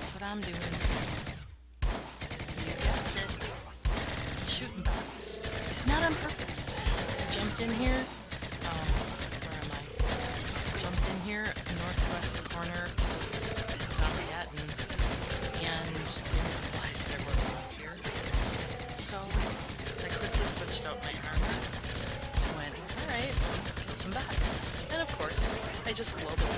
That's what I'm doing. You guessed it. Shooting bots. Not on purpose. Jumped in here. Um, where am I? Jumped in here, northwest corner of Zomhattan, and didn't realize there were bots here. So I quickly switched out my armor and went, alright, kill some bats. And of course, I just global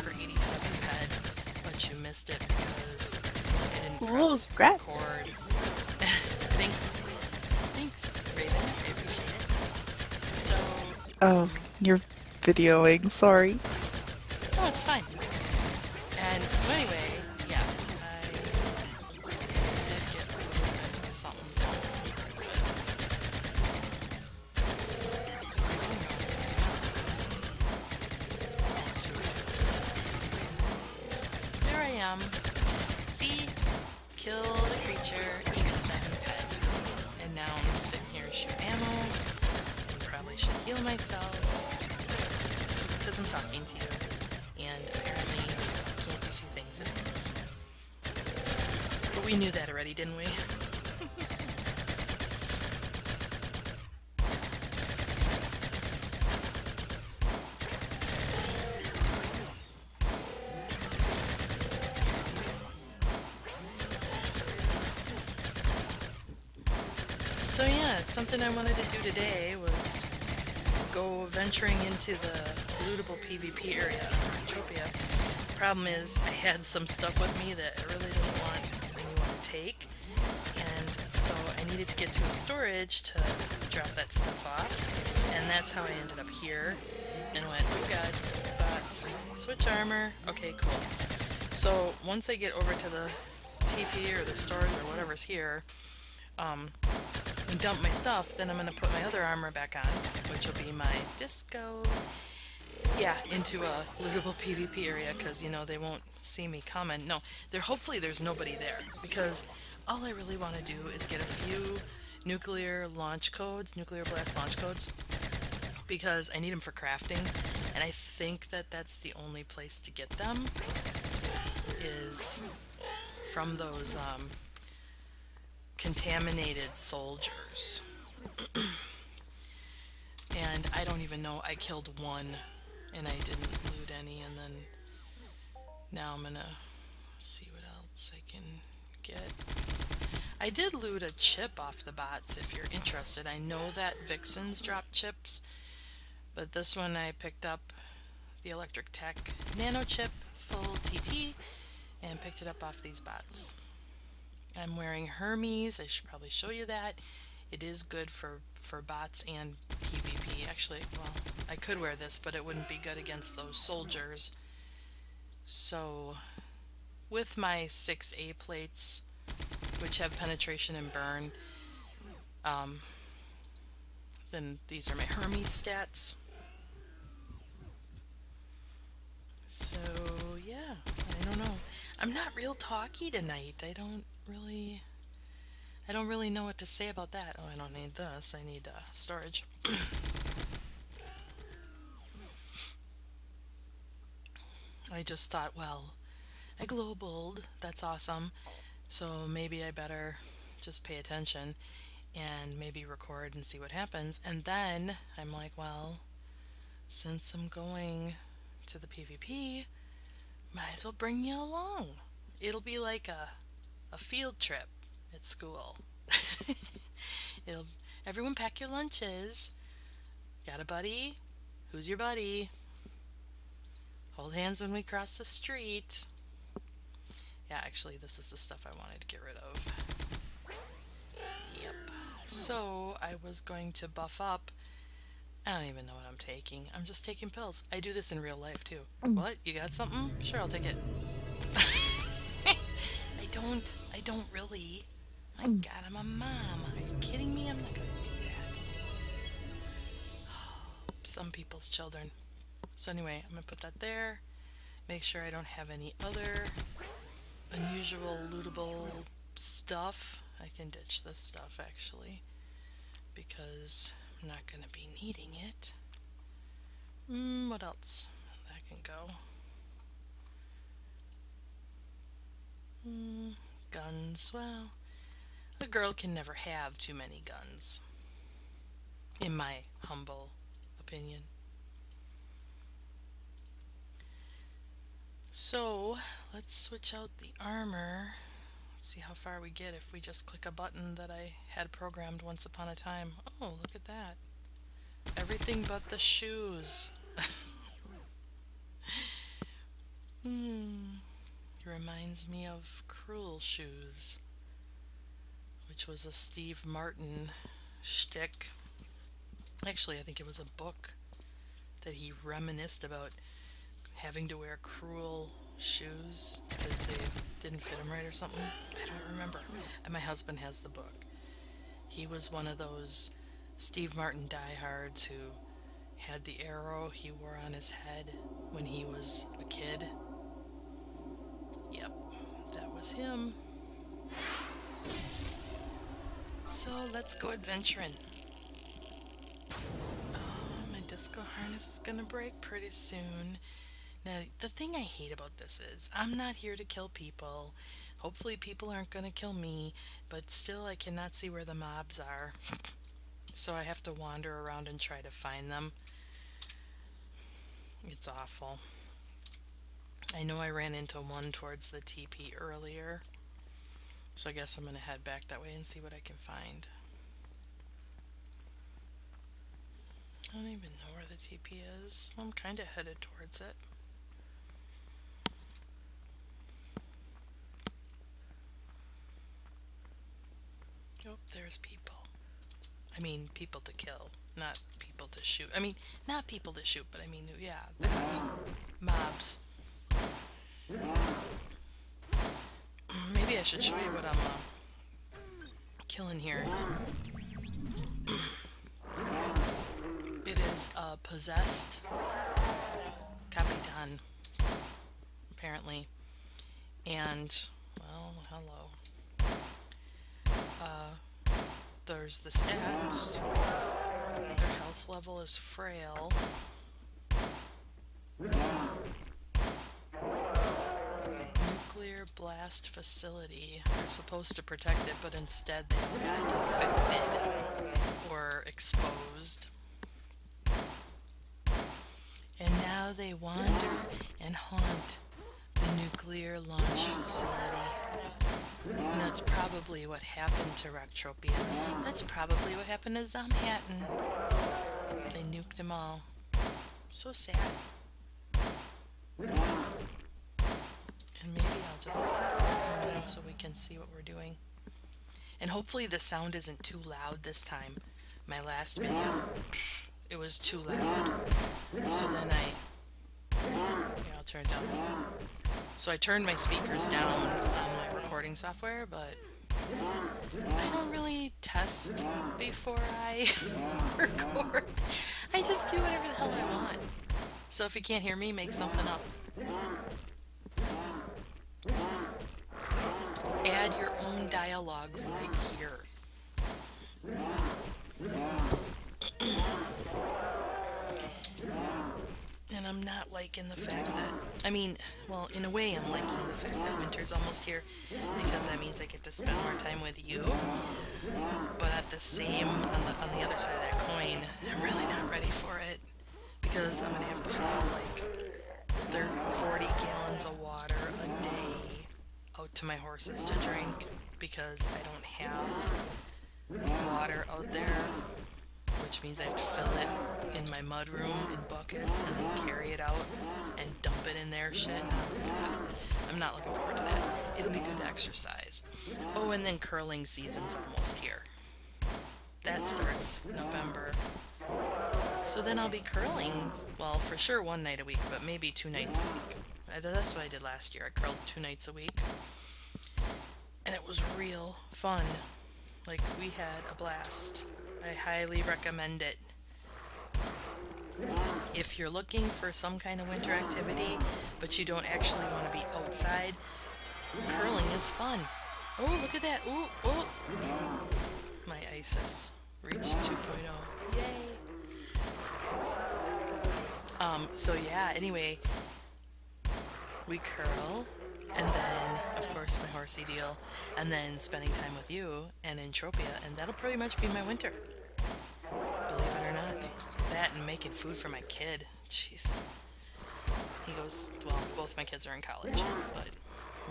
for 87 head, but you missed it because I didn't Ooh, press congrats. record. Thanks. Thanks, Raven. I appreciate it. So, Oh, you're videoing. Sorry. oh, it's fine. We knew that already, didn't we? So yeah, something I wanted to do today was go venturing into the lootable PvP area in Entropia. Problem is, I had some stuff with me that I really didn't want needed to get to a storage to drop that stuff off, and that's how I ended up here, and went, oh god, bots, switch armor, okay, cool. So once I get over to the TP or the storage or whatever's here, um, and dump my stuff, then I'm going to put my other armor back on, which will be my disco. Yeah, into a lootable PvP area because you know they won't see me coming. No, there. Hopefully, there's nobody there because all I really want to do is get a few nuclear launch codes, nuclear blast launch codes, because I need them for crafting, and I think that that's the only place to get them is from those um, contaminated soldiers. and I don't even know, I killed one and I didn't loot any, and then now I'm gonna see what else I can get. I did loot a chip off the bots if you're interested. I know that Vixens drop chips, but this one I picked up the Electric Tech Nano Chip full TT and picked it up off these bots. I'm wearing Hermes. I should probably show you that. It is good for, for bots and PvP. Actually, well, I could wear this, but it wouldn't be good against those soldiers. So, with my 6A plates, which have penetration and burn, um, then these are my Hermes stats. So, yeah, I don't know. I'm not real talky tonight. I don't really... I don't really know what to say about that. Oh, I don't need this. I need uh, storage. I just thought, well, I globaled. That's awesome. So maybe I better just pay attention and maybe record and see what happens. And then I'm like, well, since I'm going to the PvP, might as well bring you along. It'll be like a, a field trip at school. It'll everyone pack your lunches. Got a buddy? Who's your buddy? Hold hands when we cross the street. Yeah, actually, this is the stuff I wanted to get rid of. Yep. So, I was going to buff up. I don't even know what I'm taking. I'm just taking pills. I do this in real life, too. Mm. What? You got something? Sure, I'll take it. I don't. I don't really. My mm. god, I'm a mom. Are you kidding me? I'm not gonna do that. Some people's children. So anyway, I'm gonna put that there. Make sure I don't have any other unusual lootable stuff. I can ditch this stuff actually because I'm not gonna be needing it. Mm, what else? That can go. Hmm, guns. Well, a girl can never have too many guns. In my humble opinion. So, let's switch out the armor. See how far we get if we just click a button that I had programmed once upon a time. Oh, look at that. Everything but the shoes. hmm. Reminds me of Cruel Shoes, which was a Steve Martin shtick. Actually, I think it was a book that he reminisced about having to wear cruel shoes because they didn't fit him right or something. I don't remember. And my husband has the book. He was one of those Steve Martin diehards who had the arrow he wore on his head when he was a kid. Yep, that was him. So let's go adventuring. Oh, my disco harness is gonna break pretty soon. Now, the thing I hate about this is I'm not here to kill people. Hopefully, people aren't going to kill me, but still, I cannot see where the mobs are. so I have to wander around and try to find them. It's awful. I know I ran into one towards the TP earlier. So I guess I'm going to head back that way and see what I can find. I don't even know where the TP is. I'm kind of headed towards it. Oh, there's people. I mean, people to kill, not people to shoot. I mean, not people to shoot, but I mean, yeah, that. Mobs. Maybe I should show you what I'm uh, killing here. it is a possessed Capitan, apparently. And, well, hello. Uh, there's the stats. Their health level is frail. Nuclear blast facility. They're supposed to protect it, but instead they got infected or exposed. And now they wander and haunt the nuclear launch facility. And that's probably what happened to Rocktropia. That's probably what happened to Zomhattan. They nuked them all. So sad. And maybe I'll just zoom in so we can see what we're doing. And hopefully the sound isn't too loud this time. My last video, it was too loud. So then I... Yeah, I'll turn it down. So I turned my speakers down on my recording software, but I don't really test before I record. I just do whatever the hell I want. So if you can't hear me, make something up. Add your own dialogue liking the fact that I mean, well, in a way, I'm liking the fact that winter's almost here because that means I get to spend more time with you. But at the same, on the, on the other side of that coin, I'm really not ready for it because I'm gonna have to haul like 30, 40 gallons of water a day out to my horses to drink because I don't have water out there which means I have to fill it in my mudroom in buckets and then carry it out and dump it in there. Shit. Oh. I'm not looking forward to that. It'll be good exercise. Oh, and then curling season's almost here. That starts November. So then I'll be curling, well, for sure one night a week, but maybe two nights a week. That's what I did last year. I curled two nights a week. And it was real fun. Like, we had a blast. I highly recommend it. If you're looking for some kind of winter activity, but you don't actually want to be outside, curling is fun. Oh, look at that. Ooh, oh. My ISIS reached 2.0. Yay. Um, so yeah, anyway, we curl, and then of course my horsey deal, and then spending time with you and Entropia, and that'll pretty much be my winter. Believe it or not. That and making food for my kid. Jeez. He goes, well, both my kids are in college, but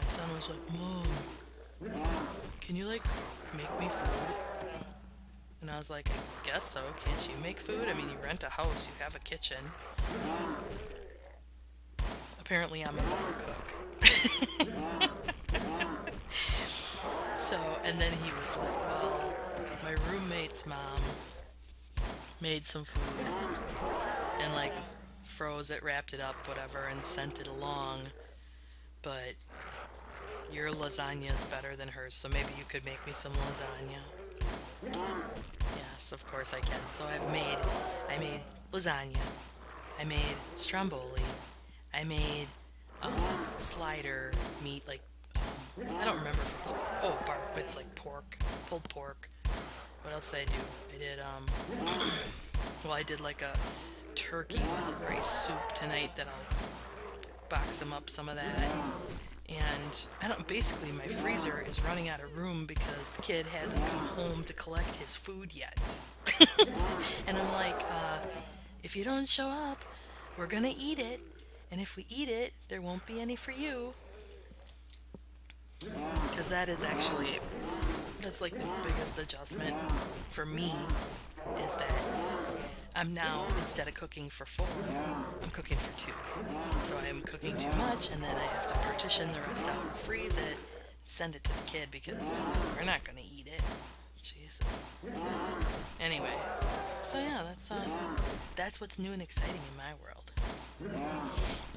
my son was like, Mom, can you like make me food? And I was like, I guess so. Can't you make food? I mean, you rent a house, you have a kitchen. Apparently, I'm a better cook. so, and then he was like, Well, my roommate's mom made some food and like froze it, wrapped it up, whatever, and sent it along. But your lasagna is better than hers, so maybe you could make me some lasagna. Yes, of course I can. So I've made, I made lasagna. I made stromboli. I made um, slider meat, like um, I don't remember if it's oh, bar, it's like pork, pulled pork. What else did I do? I did um, well, I did like a turkey wild rice soup tonight that I'll box them up some of that. And I don't basically my freezer is running out of room because the kid hasn't come home to collect his food yet. and I'm like, uh, if you don't show up, we're gonna eat it. And if we eat it, there won't be any for you. Because that is actually, that's like the biggest adjustment for me is that I'm now, instead of cooking for four, I'm cooking for two. So I'm cooking too much, and then I have to partition the rest out freeze it, send it to the kid because we're not going to eat it. Jesus. Anyway, so yeah, that's uh, that's what's new and exciting in my world.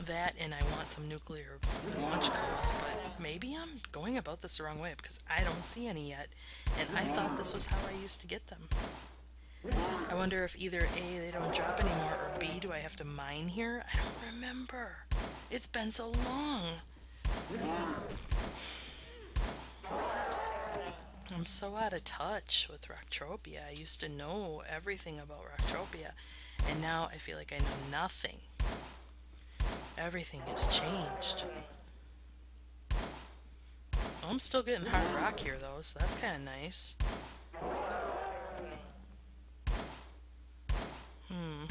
That and I want some nuclear launch codes, but maybe I'm going about this the wrong way because I don't see any yet, and I thought this was how I used to get them. I wonder if either A, they don't drop anymore, or B, do I have to mine here? I don't remember. It's been so long. I'm so out of touch with Rocktropia. I used to know everything about Rocktropia, and now I feel like I know nothing. Everything has changed. I'm still getting hard rock here, though, so that's kind of nice. Hmm.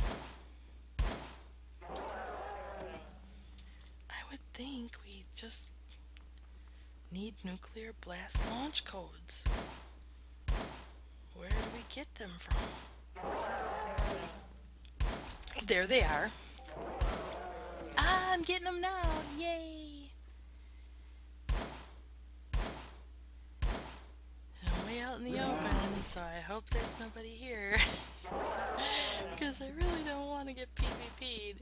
I would think we just need nuclear blast launch codes. Where do we get them from? There they are. I'm getting them now. Yay! I'm way out in the open, so I hope there's nobody here. Because I really don't want to get PvP'd.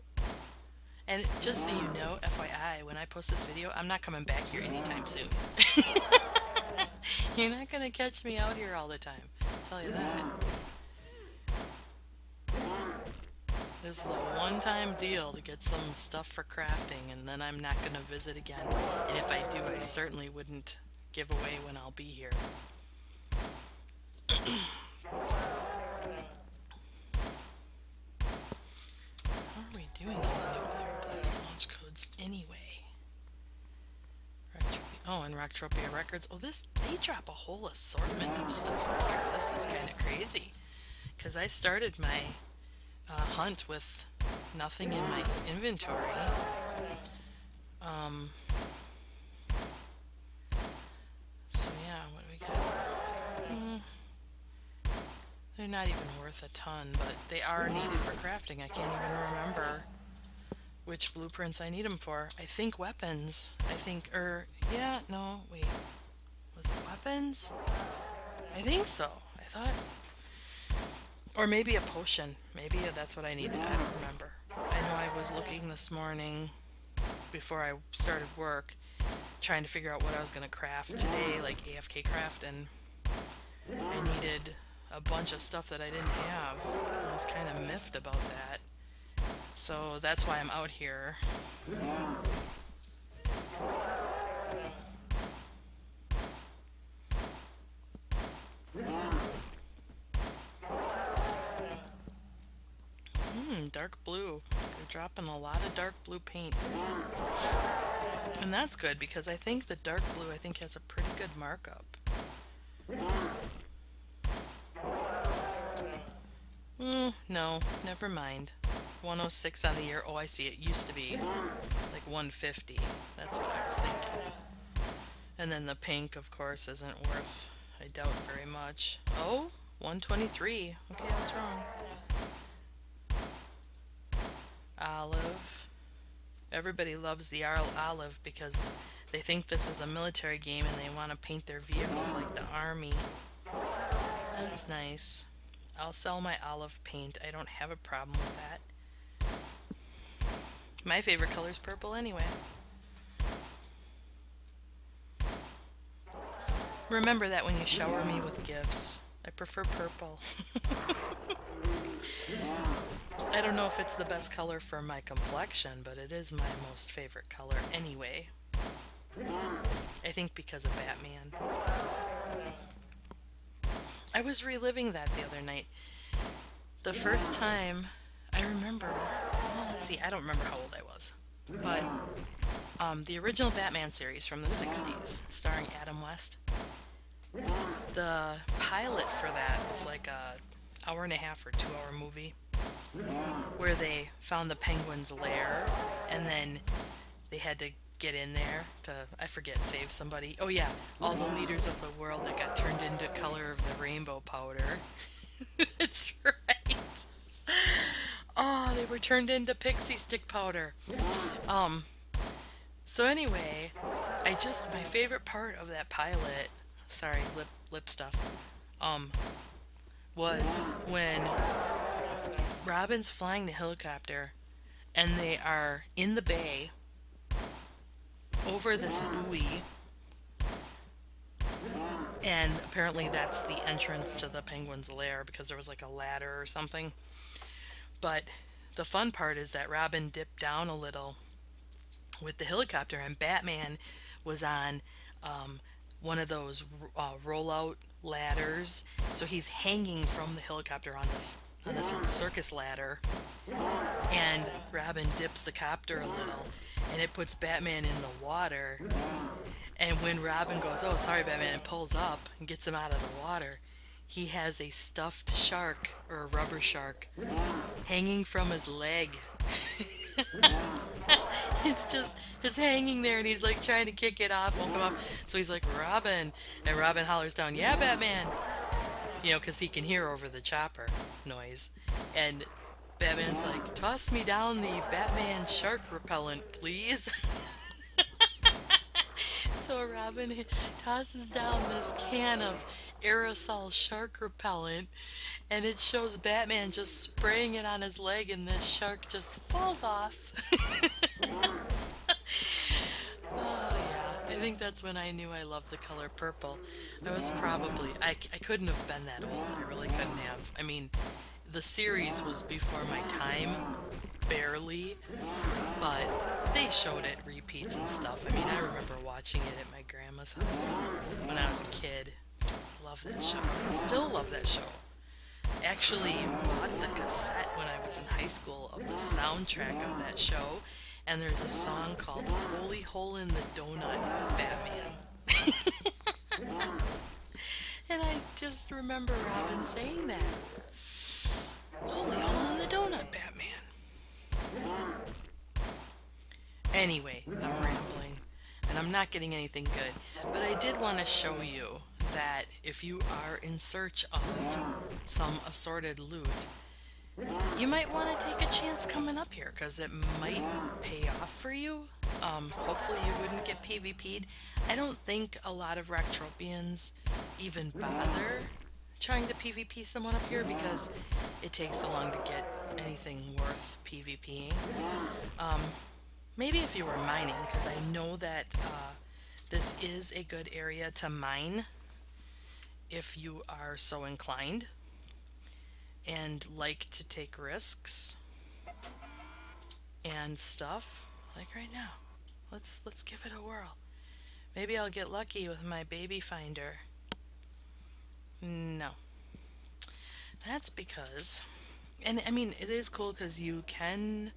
And just so you know, FYI, when I post this video, I'm not coming back here anytime soon. You're not gonna catch me out here all the time. I'll tell you that. This is a one-time deal to get some stuff for crafting, and then I'm not gonna visit again. And if I do, I certainly wouldn't give away when I'll be here. doing all the nuclear blast launch codes anyway? Oh, and Rocktropia Records. Oh, this they drop a whole assortment of stuff out here. This is kind of crazy. Because I started my uh, hunt with nothing in my inventory. Um, so yeah, what do we got? Mm, they're not even worth a ton, but they are needed for crafting. I can't even remember which blueprints I need them for. I think weapons. I think, er, yeah, no, wait. Was it weapons? I think so. I thought... Or maybe a potion. Maybe that's what I needed. I don't remember. I know I was looking this morning before I started work trying to figure out what I was going to craft today, like AFK craft, and I needed a bunch of stuff that I didn't have. I was kind of miffed about that. So that's why I'm out here. Hmm, dark blue. They're dropping a lot of dark blue paint. And that's good because I think the dark blue I think has a pretty good markup. Mm, no, never mind. 106 on the year. Oh, I see. It used to be like 150. That's what I was thinking. And then the pink, of course, isn't worth, I doubt, very much. Oh, 123. Okay, I was wrong. Olive. Everybody loves the olive because they think this is a military game and they want to paint their vehicles like the army. That's nice. I'll sell my olive paint. I don't have a problem with that. My favorite color is purple anyway. Remember that when you shower me with gifts. I prefer purple. I don't know if it's the best color for my complexion, but it is my most favorite color anyway. I think because of Batman. I was reliving that the other night. The first time I remember, well, let's see, I don't remember how old I was, but um, the original Batman series from the 60s, starring Adam West, the pilot for that was like a hour and a half or two hour movie where they found the penguin's lair and then they had to get in there to, I forget, save somebody. Oh yeah, all the leaders of the world that got turned into color of the rainbow powder. That's right. Oh, they were turned into pixie stick powder. Um, so anyway, I just, my favorite part of that pilot, sorry, lip, lip stuff, um, was when Robin's flying the helicopter and they are in the bay over this buoy. And apparently that's the entrance to the penguin's lair because there was like a ladder or something. But the fun part is that Robin dipped down a little with the helicopter and Batman was on um, one of those uh, rollout ladders. So he's hanging from the helicopter on this on this circus ladder. And Robin dips the copter a little and it puts Batman in the water. And when Robin goes, "Oh, sorry, Batman," and pulls up and gets him out of the water, he has a stuffed shark or a rubber shark hanging from his leg. it's just it's hanging there and he's like trying to kick it off won't come off so he's like robin and robin hollers down yeah batman you know because he can hear over the chopper noise and Batman's like, toss me down the Batman shark repellent, please. so Robin tosses down this can of aerosol shark repellent, and it shows Batman just spraying it on his leg, and this shark just falls off. oh, yeah. I think that's when I knew I loved the color purple. I was probably, I, I couldn't have been that old. I really couldn't have. I mean, the series was before my time, barely, but they showed it repeats and stuff. I mean, I remember watching it at my grandma's house when I was a kid. Love that show. I Still love that show. Actually bought the cassette when I was in high school of the soundtrack of that show, and there's a song called Holy Hole in the Donut Batman. and I just remember Robin saying that. Holy hole in the donut, Batman. Anyway, I'm rambling, and I'm not getting anything good, but I did want to show you that if you are in search of some assorted loot, you might want to take a chance coming up here, because it might pay off for you. Um, hopefully you wouldn't get PvP'd. I don't think a lot of Rocktropians even bother trying to PvP someone up here because it takes so long to get anything worth PvPing. Um, maybe if you were mining, because I know that uh, this is a good area to mine if you are so inclined and like to take risks and stuff like right now let's let's give it a whirl maybe I'll get lucky with my baby finder no. That's because and I mean, it is cool because you can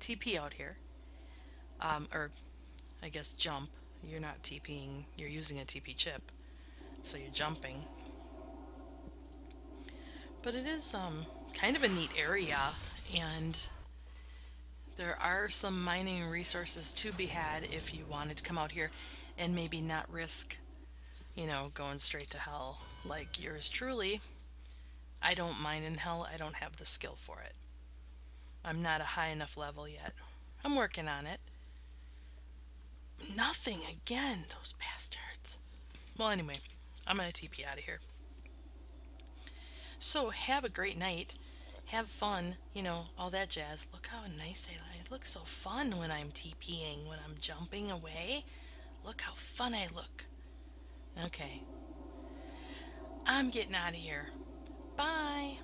TP out here. Um, or I guess jump. You're not TPing, you're using a TP chip. So you're jumping. But it is um, kind of a neat area, and there are some mining resources to be had if you wanted to come out here and maybe not risk, you know, going straight to hell like yours truly. I don't mine in hell, I don't have the skill for it. I'm not a high enough level yet. I'm working on it. Nothing again, those bastards. Well, anyway, I'm gonna TP out of here. So, have a great night. Have fun, you know, all that jazz. Look how nice I look. So fun when I'm TPing, when I'm jumping away. Look how fun I look. Okay. I'm getting out of here. Bye.